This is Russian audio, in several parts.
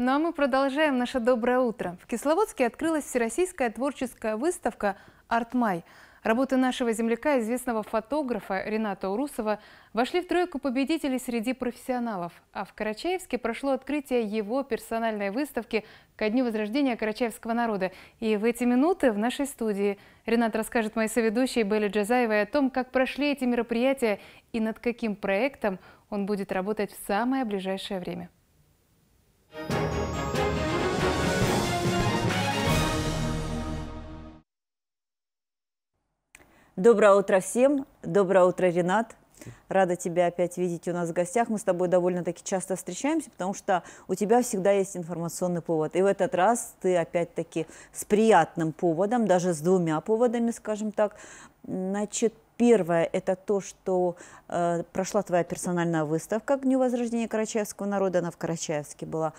Ну а мы продолжаем наше доброе утро. В Кисловодске открылась всероссийская творческая выставка «Артмай». Работы нашего земляка, известного фотографа Рената Урусова, вошли в тройку победителей среди профессионалов. А в Карачаевске прошло открытие его персональной выставки ко Дню Возрождения Карачаевского народа. И в эти минуты в нашей студии Ренат расскажет моей соведущей Белли Джазаевой о том, как прошли эти мероприятия и над каким проектом он будет работать в самое ближайшее время. Доброе утро всем. Доброе утро, Ренат. Рада тебя опять видеть у нас в гостях. Мы с тобой довольно-таки часто встречаемся, потому что у тебя всегда есть информационный повод. И в этот раз ты опять-таки с приятным поводом, даже с двумя поводами, скажем так. Значит, Первое – это то, что э, прошла твоя персональная выставка к Дню Возрождения Карачаевского народа, она в Карачаевске была.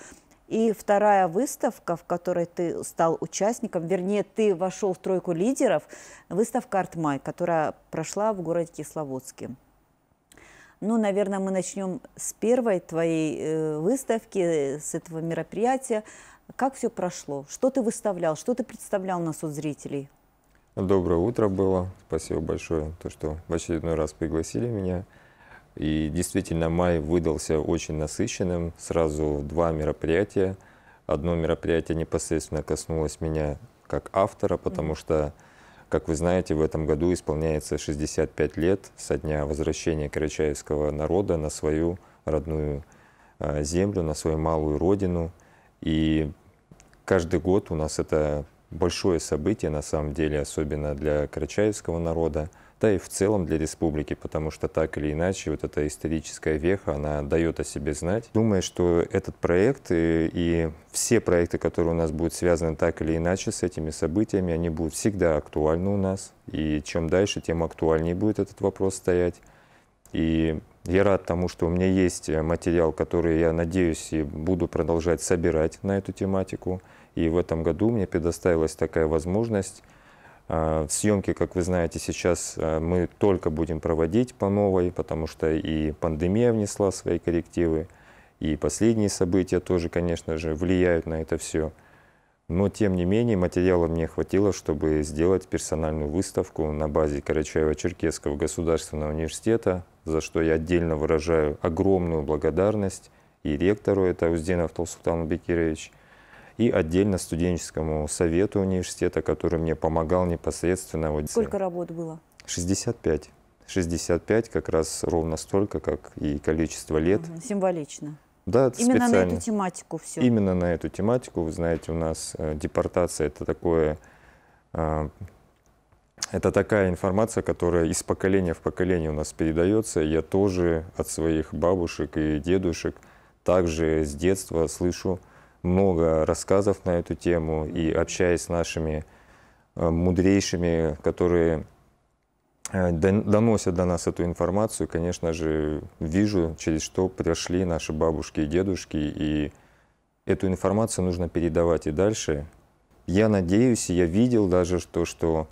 И вторая выставка, в которой ты стал участником, вернее, ты вошел в тройку лидеров, выставка «Артмай», которая прошла в городе Кисловодске. Ну, наверное, мы начнем с первой твоей э, выставки, с этого мероприятия. Как все прошло? Что ты выставлял? Что ты представлял на суд зрителей? Доброе утро было. Спасибо большое, то, что в очередной раз пригласили меня. И действительно, май выдался очень насыщенным. Сразу два мероприятия. Одно мероприятие непосредственно коснулось меня как автора, потому что, как вы знаете, в этом году исполняется 65 лет со дня возвращения карачаевского народа на свою родную а, землю, на свою малую родину. И каждый год у нас это большое событие, на самом деле, особенно для карачаевского народа да и в целом для республики, потому что так или иначе вот эта историческая веха, она дает о себе знать. Думаю, что этот проект и, и все проекты, которые у нас будут связаны так или иначе с этими событиями, они будут всегда актуальны у нас. И чем дальше, тем актуальнее будет этот вопрос стоять. И я рад тому, что у меня есть материал, который я надеюсь и буду продолжать собирать на эту тематику. И в этом году мне предоставилась такая возможность съемки, как вы знаете, сейчас а, мы только будем проводить по новой, потому что и пандемия внесла свои коррективы, и последние события тоже, конечно же, влияют на это все. Но, тем не менее, материала мне хватило, чтобы сделать персональную выставку на базе Карачаева-Черкесского государственного университета, за что я отдельно выражаю огромную благодарность и ректору, это Узденов Толсуктан Бекирович, и отдельно студенческому совету университета, который мне помогал непосредственно. Вот Сколько работ было? 65. 65 как раз ровно столько, как и количество лет. Угу. Символично. Да, Именно специально. на эту тематику все. Именно на эту тематику. Вы знаете, у нас э, депортация это такое... Э, это такая информация, которая из поколения в поколение у нас передается. Я тоже от своих бабушек и дедушек также с детства слышу много рассказов на эту тему и общаясь с нашими э, мудрейшими, которые э, доносят до нас эту информацию, конечно же, вижу, через что прошли наши бабушки и дедушки, и эту информацию нужно передавать и дальше. Я надеюсь, я видел даже то, что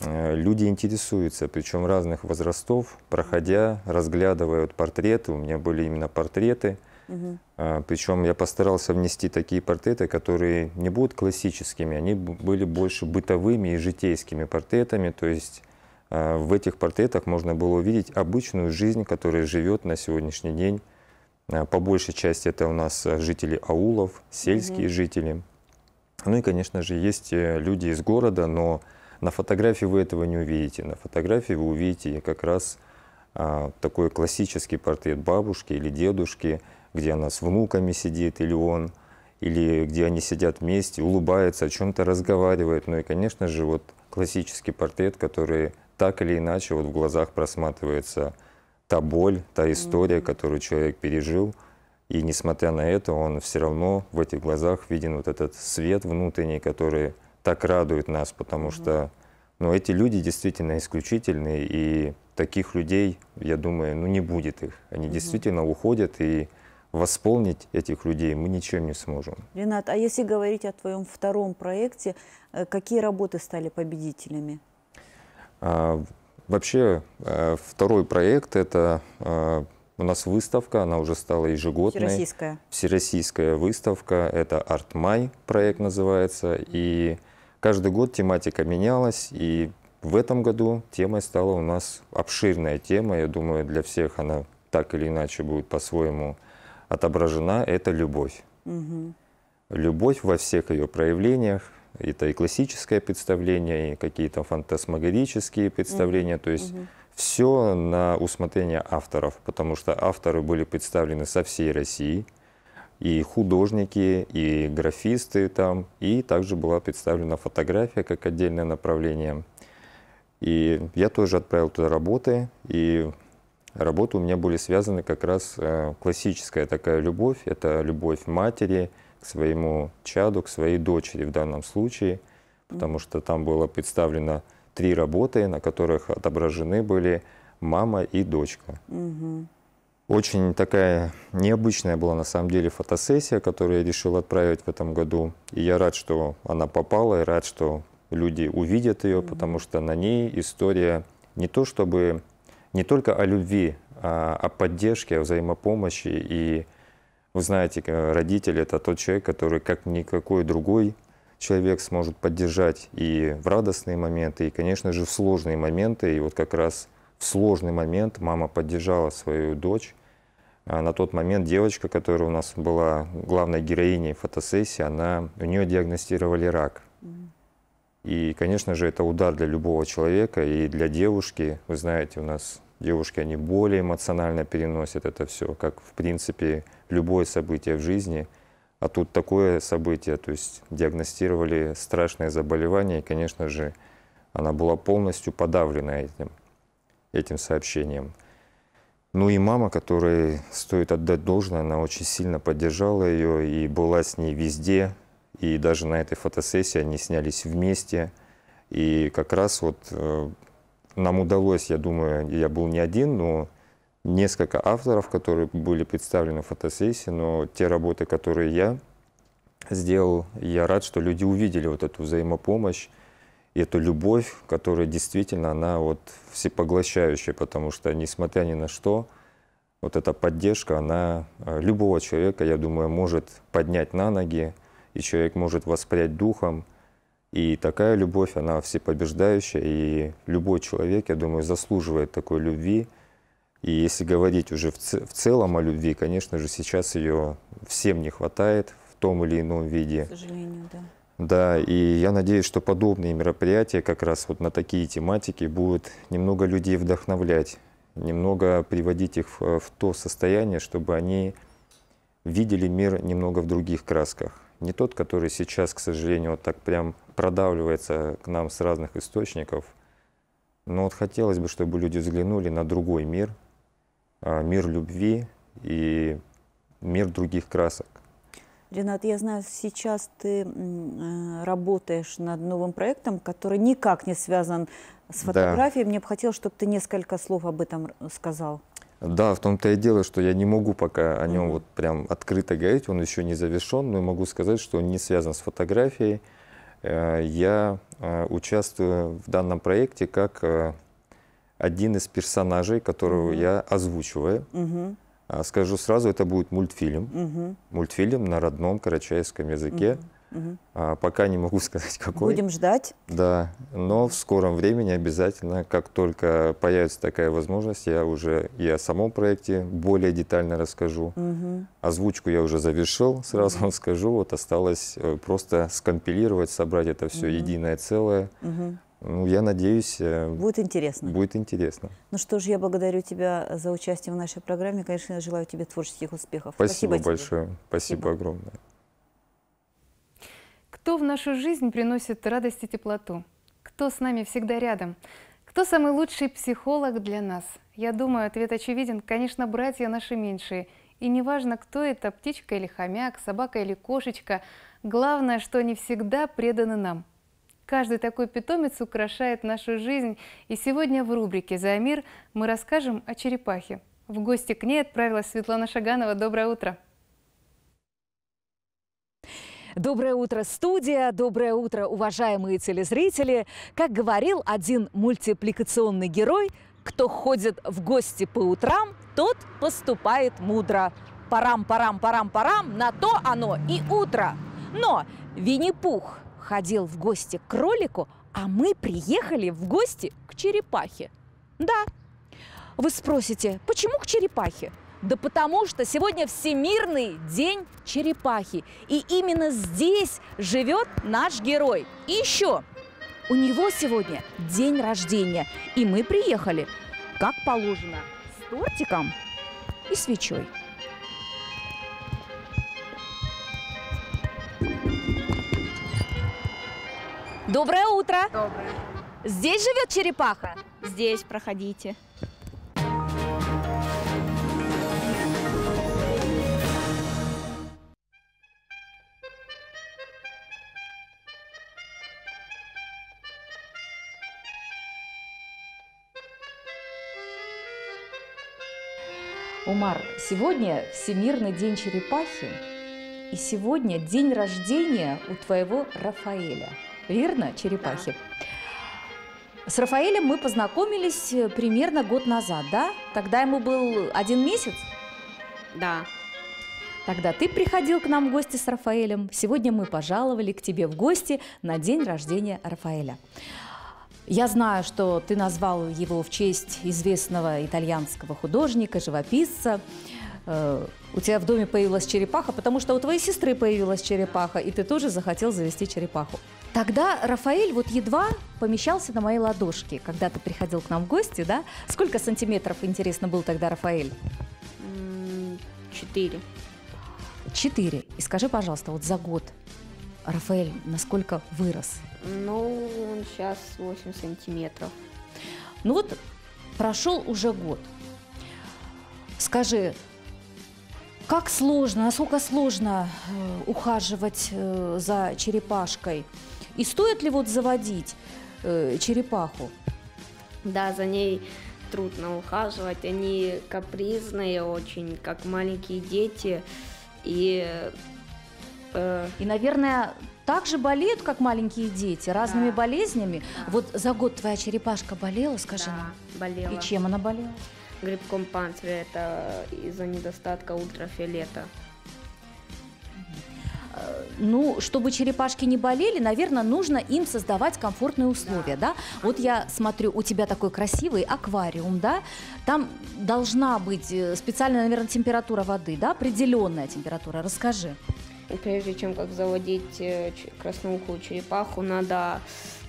э, люди интересуются, причем разных возрастов, проходя, разглядывают портреты. У меня были именно портреты – Угу. А, причем я постарался внести такие портреты, которые не будут классическими, они были больше бытовыми и житейскими портретами. То есть а, в этих портретах можно было увидеть обычную жизнь, которая живет на сегодняшний день. А, по большей части это у нас жители аулов, сельские угу. жители. Ну и, конечно же, есть э, люди из города, но на фотографии вы этого не увидите. На фотографии вы увидите как раз такой классический портрет бабушки или дедушки – где она с внуками сидит, или он, или где они сидят вместе, улыбаются, о чем-то разговаривают. Ну и, конечно же, вот классический портрет, который так или иначе вот в глазах просматривается та боль, та история, которую человек пережил. И несмотря на это, он все равно в этих глазах виден вот этот свет внутренний, который так радует нас, потому что ну, эти люди действительно исключительные, и таких людей, я думаю, ну не будет их. Они действительно уходят, и восполнить этих людей мы ничем не сможем. Ренат, а если говорить о твоем втором проекте, э, какие работы стали победителями? А, вообще, э, второй проект – это а, у нас выставка, она уже стала ежегодной. Всероссийская. Всероссийская выставка, это «Артмай» проект называется, и каждый год тематика менялась, и в этом году темой стала у нас обширная тема, я думаю, для всех она так или иначе будет по-своему отображена, это любовь. Угу. Любовь во всех ее проявлениях, это и классическое представление, и какие-то фантасмагорические представления, mm то есть mm все на усмотрение авторов, потому что авторы были представлены со всей России, и художники, и графисты там, и также была представлена фотография как отдельное направление. И я тоже отправил туда работы, и работы у меня были связаны как раз э, классическая такая любовь, это любовь матери, к своему чаду, к своей дочери в данном случае, потому что там было представлено три работы, на которых отображены были мама и дочка. Угу. Очень такая необычная была на самом деле фотосессия, которую я решил отправить в этом году. И я рад, что она попала, и рад, что люди увидят ее, mm потому что на ней история не то чтобы не только о любви, а о поддержке, о взаимопомощи и вы знаете, родитель – это тот человек, который как никакой другой человек сможет поддержать и в радостные моменты, и, конечно же, в сложные моменты. И вот как раз в сложный момент мама поддержала свою дочь. А на тот момент девочка, которая у нас была главной героиней фотосессии, она, у нее диагностировали рак. И, конечно же, это удар для любого человека и для девушки. Вы знаете, у нас девушки, они более эмоционально переносят это все, как, в принципе, любое событие в жизни. А тут такое событие, то есть диагностировали страшное заболевание, и, конечно же, она была полностью подавлена этим, этим сообщением. Ну и мама, которой стоит отдать должное, она очень сильно поддержала ее и была с ней везде. И даже на этой фотосессии они снялись вместе. И как раз вот э, нам удалось, я думаю, я был не один, но несколько авторов, которые были представлены в фотосессии, но те работы, которые я сделал, я рад, что люди увидели вот эту взаимопомощь, и эту любовь, которая действительно, она вот всепоглощающая, потому что, несмотря ни на что, вот эта поддержка, она э, любого человека, я думаю, может поднять на ноги, и человек может воспрять духом, и такая любовь, она всепобеждающая, и любой человек, я думаю, заслуживает такой любви, и если говорить уже в, в целом о любви, конечно же, сейчас ее всем не хватает в том или ином виде. К сожалению, да. Да, и я надеюсь, что подобные мероприятия как раз вот на такие тематики будут немного людей вдохновлять, немного приводить их в, в то состояние, чтобы они видели мир немного в других красках. Не тот, который сейчас, к сожалению, вот так прям продавливается к нам с разных источников. Но вот хотелось бы, чтобы люди взглянули на другой мир – а, мир любви и мир других красок. Ренат, я знаю, сейчас ты э, работаешь над новым проектом, который никак не связан с фотографией. Да. Мне бы хотелось, чтобы ты несколько слов об этом сказал. Да, в том-то и дело, что я не могу пока о нем mm-hmm. вот прям открыто говорить, он еще не завершен, но могу сказать, что он не связан с фотографией. Э, я э, участвую в данном проекте как один из персонажей, которого mm я озвучиваю. mm Скажу сразу, это будет мультфильм. mm Мультфильм на родном карачаевском языке. Mm А, пока не могу сказать, какой. Будем ждать. Да, но в скором времени обязательно, как только появится такая возможность, я уже и о самом проекте более детально расскажу. Угу. Озвучку я уже завершил, сразу угу. вам скажу. Вот осталось э, просто скомпилировать, собрать это все угу. единое целое. Угу. Ну, я надеюсь... Э, будет интересно. Будет интересно. Ну что ж, я благодарю тебя за участие в нашей программе. Конечно, я желаю тебе творческих успехов. Спасибо, Спасибо большое. Тебе. Спасибо, Спасибо огромное. Кто в нашу жизнь приносит радость и теплоту? Кто с нами всегда рядом? Кто самый лучший психолог для нас? Я думаю, ответ очевиден. Конечно, братья наши меньшие. И неважно, кто это, птичка или хомяк, собака или кошечка, главное, что они всегда преданы нам – Каждый такой питомец украшает нашу жизнь. И сегодня в рубрике «За мир» мы расскажем о черепахе. В гости к ней отправилась Светлана Шаганова. Доброе утро! Доброе утро, студия! Доброе утро, уважаемые телезрители! Как говорил один мультипликационный герой, Кто ходит в гости по утрам, тот поступает мудро. Парам, парам, парам, парам, на то оно и утро. Но Винни-Пух ходил в гости к кролику, а мы приехали в гости к черепахе. Да. Вы спросите, почему к черепахе? Да потому что сегодня Всемирный день черепахи. И именно здесь живет наш герой. И еще, у него сегодня день рождения. И мы приехали, как положено, с тортиком и свечой. Доброе утро! Доброе. Здесь живет черепаха? Здесь проходите. Умар, сегодня Всемирный день черепахи, и сегодня день рождения у твоего Рафаэля. Верно, черепахи? С Рафаэлем мы познакомились э, примерно год назад, да? Тогда ему был один месяц. Да. Тогда ты приходил к нам в гости с Рафаэлем. Сегодня мы пожаловали к тебе в гости на день рождения Рафаэля. Я знаю, что ты назвал его в честь известного итальянского художника, живописца. Э, У тебя в доме появилась черепаха, потому что у твоей сестры появилась черепаха, и ты тоже захотел завести черепаху. Тогда Рафаэль вот едва помещался на моей ладошке, когда ты приходил к нам в гости, да? Сколько сантиметров, интересно, был тогда Рафаэль? Четыре. Четыре. И скажи, пожалуйста, вот за год Рафаэль насколько вырос? Ну, он сейчас 8 сантиметров. Ну вот прошел уже год. Скажи, как сложно, насколько сложно э, ухаживать э, за черепашкой? И стоит ли вот заводить э, черепаху? Да, за ней трудно ухаживать. Они капризные очень, как маленькие дети. И И, наверное, так же болеют, как маленькие дети, разными Да. болезнями. Да. Вот за год твоя черепашка болела, скажи да, нам. болела. И чем она болела? Грибком панциря это из-за недостатка ультрафиолета. Ну, чтобы черепашки не болели, наверное, нужно им создавать комфортные условия, да? Вот я смотрю, у тебя такой красивый аквариум, да? Там должна быть э, специальная, наверное, температура воды, да? Определенная температура. Расскажи. Прежде чем как заводить э, красноухую черепаху, надо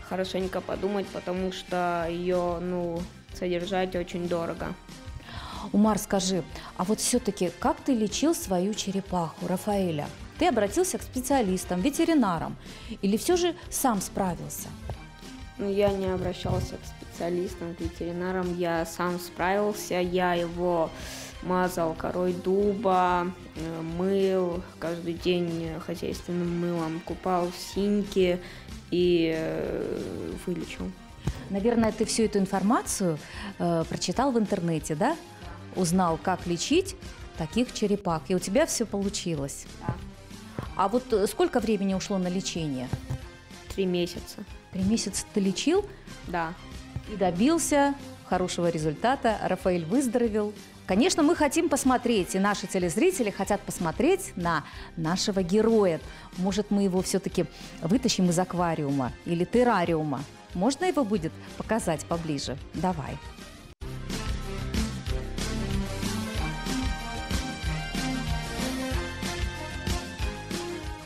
хорошенько подумать, потому что ее, ну, содержать очень дорого. Умар, скажи, а вот все-таки как ты лечил свою черепаху, Рафаэля? Ты обратился к специалистам, ветеринарам, или все же сам справился? Ну, я не обращался к специалистам, к ветеринарам, я сам справился, я его мазал корой дуба, э, мыл каждый день хозяйственным мылом, купал в синьке и э, вылечил. Наверное, ты всю эту информацию э, прочитал в интернете, да? Узнал, как лечить таких черепах, и у тебя все получилось. Да. А вот э, сколько времени ушло на лечение? Три месяца, Три месяца ты лечил да. и добился хорошего результата. Рафаэль выздоровел. Конечно, мы хотим посмотреть, и наши телезрители хотят посмотреть на нашего героя. Может, мы его все-таки вытащим из аквариума или террариума. Можно его будет показать поближе? Давай.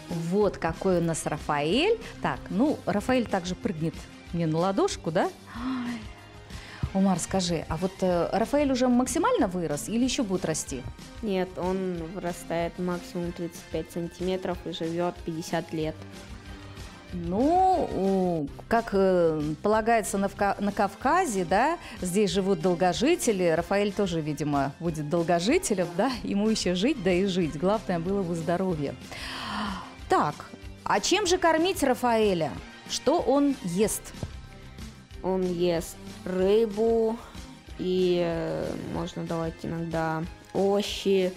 Вот какой у нас Рафаэль. Так, ну, Рафаэль также прыгнет мне на ладошку, да? Умар, скажи, а вот э, Рафаэль уже максимально вырос или еще будет расти? Нет, он вырастает максимум 35 сантиметров и живет 50 лет. Ну, как э, полагается на Кавказе, да, здесь живут долгожители. Рафаэль тоже, видимо, будет долгожителем, да, ему еще жить, да и жить. Главное было бы здоровье. Так, а чем же кормить Рафаэля? Что он ест? Он ест рыбу и э, можно давать иногда овощи,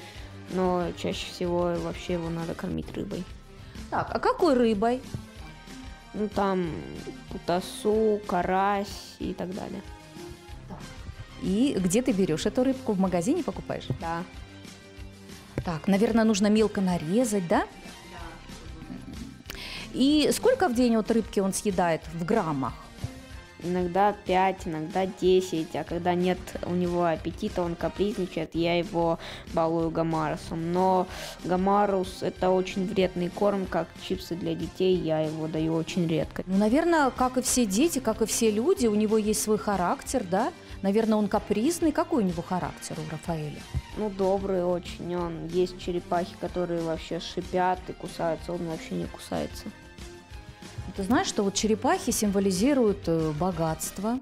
но чаще всего вообще его надо кормить рыбой. Так, а какой рыбой? Ну там путасу, карась и так далее. И где ты берешь эту рыбку? В магазине покупаешь? Да. Так, наверное, нужно мелко нарезать, да? И сколько в день от рыбки он съедает в граммах? Иногда 5, иногда 10, а когда нет у него аппетита, он капризничает, я его балую гамарусом. Но гамарус это очень вредный корм, как чипсы для детей, я его даю очень редко. Ну, наверное, как и все дети, как и все люди, у него есть свой характер, да? Наверное, он капризный. Какой у него характер у Рафаэля? Ну, добрый очень, он есть черепахи, которые вообще шипят и кусаются, он вообще не кусается. Ты знаешь, что вот черепахи символизируют э, богатство,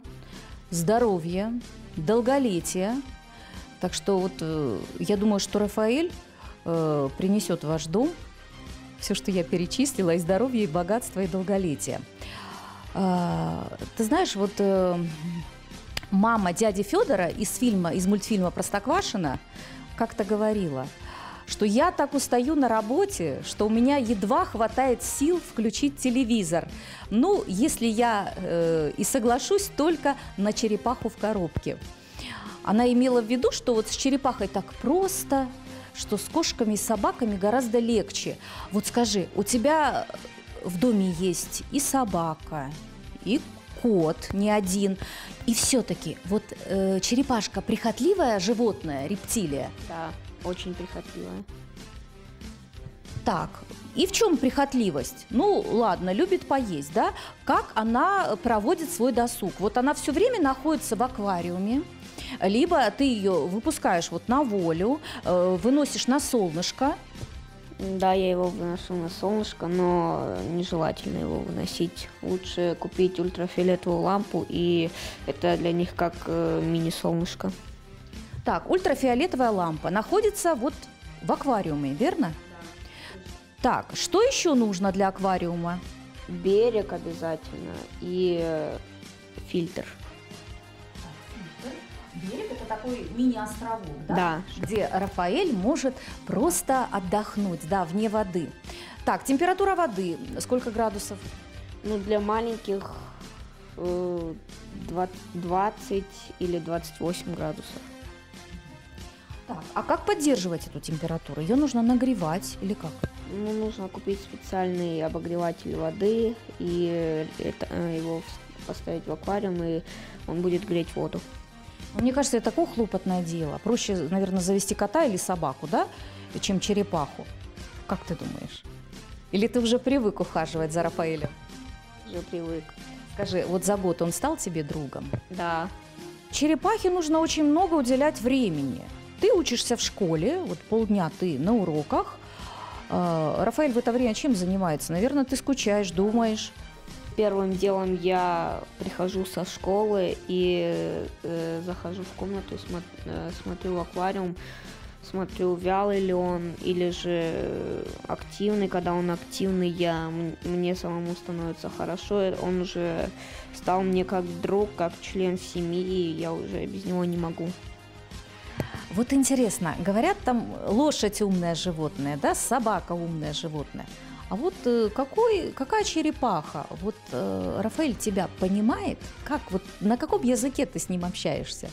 здоровье, долголетие. Так что вот э, я думаю, что Рафаэль э, принесет в ваш дом все, что я перечислила, и здоровье, и богатство, и долголетие. А, ты знаешь, вот э, мама дяди Федора из фильма, из мультфильма Простоквашина как-то говорила – что я так устаю на работе, что у меня едва хватает сил включить телевизор. Ну, если я э, и соглашусь только на черепаху в коробке. Она имела в виду, что вот с черепахой так просто, что с кошками и собаками гораздо легче. Вот скажи, у тебя в доме есть и собака, и кот, не один. И все-таки вот э, черепашка прихотливое животное, рептилия. Да. Очень прихотливая. Так, и в чем прихотливость? Ну, ладно, любит поесть, да? Как она проводит свой досуг? Вот она все время находится в аквариуме, либо ты ее выпускаешь вот на волю, э, выносишь на солнышко. Да, я его выношу на солнышко, но нежелательно его выносить. Лучше купить ультрафиолетовую лампу, и это для них как э, мини-солнышко. Так, ультрафиолетовая лампа находится вот в аквариуме, верно? Так, что еще нужно для аквариума? Берег обязательно и э, фильтр. Берег это такой мини-островок, да? Да. Где Рафаэль может просто отдохнуть, да, вне воды. Так, температура воды сколько градусов? Ну, для маленьких э, 20 или 28 градусов. Так, а как поддерживать эту температуру? Ее нужно нагревать или как? Ну, нужно купить специальный обогреватель воды и это, э, его поставить в аквариум, и он будет греть воду. Мне кажется, это такое хлопотное дело. Проще, наверное, завести кота или собаку, да, чем черепаху. Как ты думаешь? Или ты уже привык ухаживать за Рафаэлем? Уже привык. Скажи, вот за год он стал тебе другом? Да. Черепахе нужно очень много уделять времени. Ты учишься в школе, вот полдня ты на уроках. А, Рафаэль в это время чем занимается? Наверное, ты скучаешь, думаешь. Первым делом я прихожу со школы и э, захожу в комнату, смо, э, смотрю аквариум, смотрю, вялый ли он или же активный. Когда он активный, я, мне самому становится хорошо. Он уже стал мне как друг, как член семьи, и я уже без него не могу. Вот интересно, говорят там лошадь умное животное, да, собака умное животное. А вот э, какой, какая черепаха? Вот э, Рафаэль тебя понимает? Как вот на каком языке ты с ним общаешься?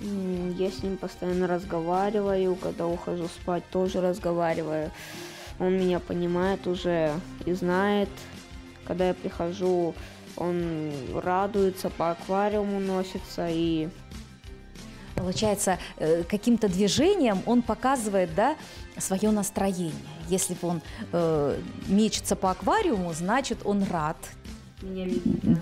Я с ним постоянно разговариваю, когда ухожу спать, тоже разговариваю. Он меня понимает уже и знает. Когда я прихожу, он радуется, по аквариуму носится и Получается, э, каким-то движением он показывает да, свое настроение. Если бы он э, мечется по аквариуму, значит, он рад. Меня видит.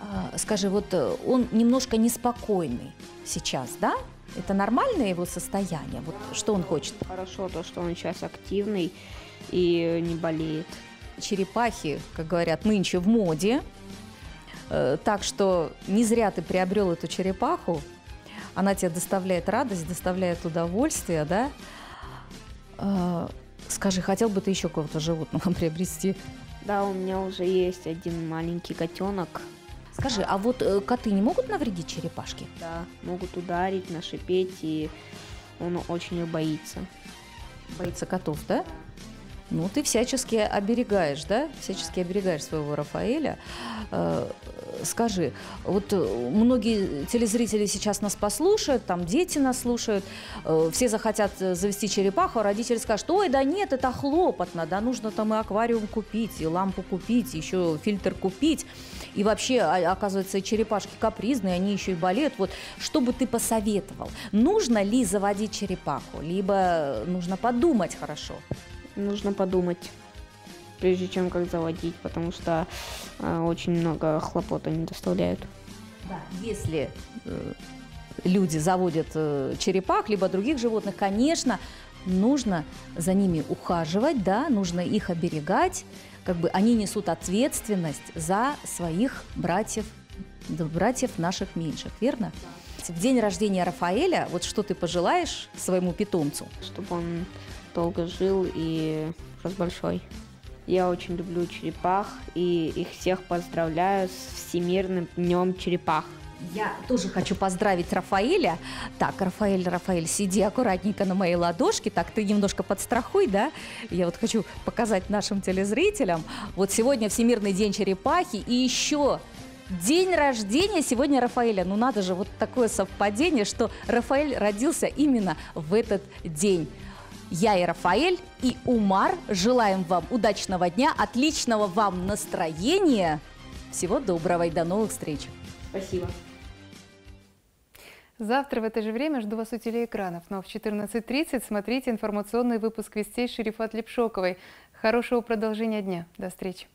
А, скажи, вот э, он немножко неспокойный сейчас, да? Это нормальное его состояние? Вот что он хочет? Хорошо то, что он сейчас активный и не болеет. Черепахи, как говорят, нынче в моде. Э, так что не зря ты приобрел эту черепаху. Она тебе доставляет радость, доставляет удовольствие, да? Э, скажи, хотел бы ты еще какого-то животного приобрести? Да, у меня уже есть один маленький котенок. Скажи, а вот э, коты не могут навредить черепашке? Да, могут ударить, нашипеть, и он очень боится. Боится котов, да? Ну, ты всячески оберегаешь, да, всячески оберегаешь своего Рафаэля. Э, скажи, вот э, многие телезрители сейчас нас послушают, там дети нас слушают, э, все захотят завести черепаху, а родители скажут, ой, да нет, это хлопотно, да, нужно там и аквариум купить, и лампу купить, еще фильтр купить. И вообще, а, оказывается, черепашки капризные, они еще и болеют. Вот что бы ты посоветовал? Нужно ли заводить черепаху, либо нужно подумать хорошо? Нужно подумать, прежде чем как заводить, потому что э, очень много хлопот они доставляют. Да, если э, люди заводят э, черепах, либо других животных, конечно, нужно за ними ухаживать, да, нужно их оберегать, как бы они несут ответственность за своих братьев, братьев наших меньших, верно? В день рождения Рафаэля, вот что ты пожелаешь своему питомцу? Чтобы он долго жил и рос большой. Я очень люблю черепах и их всех поздравляю с Всемирным днем черепах. Я тоже хочу поздравить Рафаэля. Так, Рафаэль, Рафаэль, сиди аккуратненько на моей ладошке. Так, ты немножко подстрахуй, да? Я вот хочу показать нашим телезрителям. Вот сегодня Всемирный день черепахи. И еще День рождения сегодня Рафаэля. Ну надо же, вот такое совпадение, что Рафаэль родился именно в этот день. Я и Рафаэль, и Умар желаем вам удачного дня, отличного вам настроения. Всего доброго и до новых встреч. Спасибо. Завтра в это же время жду вас у телеэкранов. Но в 14.30 смотрите информационный выпуск «Вестей» Шерифат Лепшоковой. Хорошего продолжения дня. До встречи.